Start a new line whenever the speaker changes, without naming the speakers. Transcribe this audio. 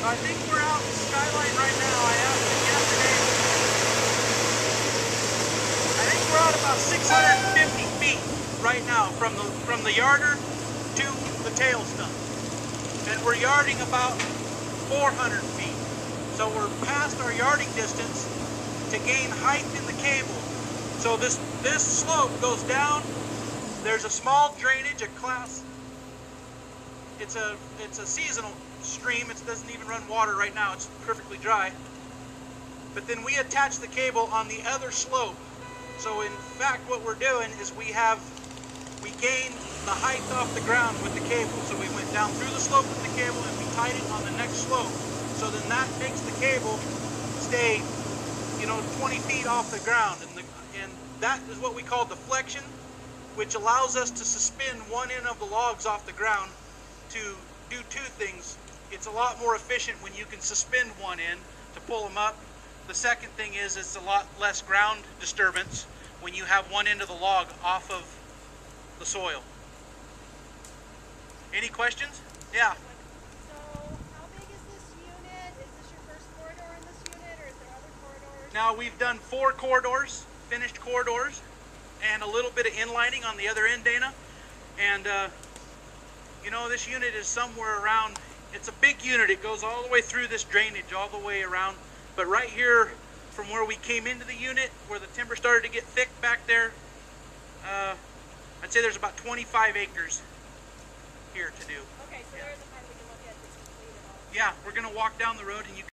I think we're out in Skyline right now. I asked yesterday. I think we're out about 650 feet right now from the from the yarder to the tail stump. And we're yarding about 400 feet. So we're past our yarding distance to gain height in the cable. So this this slope goes down. There's a small drainage, a class. It's a it's a seasonal stream. It doesn't even run water right now. It's perfectly dry. But then we attach the cable on the other slope. So in fact, what we're doing is we have we gain the height off the ground with the cable. So we went down through the slope with the cable and we tied it on the next slope. So then that makes the cable stay, you know, 20 feet off the ground. And, the, and that is what we call deflection, which allows us to suspend one end of the logs off the ground to do two things. It's a lot more efficient when you can suspend one end to pull them up. The second thing is it's a lot less ground disturbance when you have one end of the log off of the soil. Any questions? Yeah.
So, how big is this unit? Is this your first corridor in this unit, or is there other corridors?
Now we've done four corridors, finished corridors, and a little bit of inlining on the other end, Dana. And uh, you know, this unit is somewhere around. It's a big unit. It goes all the way through this drainage, all the way around. But right here, from where we came into the unit, where the timber started to get thick back there, uh, I'd say there's about 25 acres here to do.
Okay, so there is a part we can look at all.
Yeah, we're gonna walk down the road and you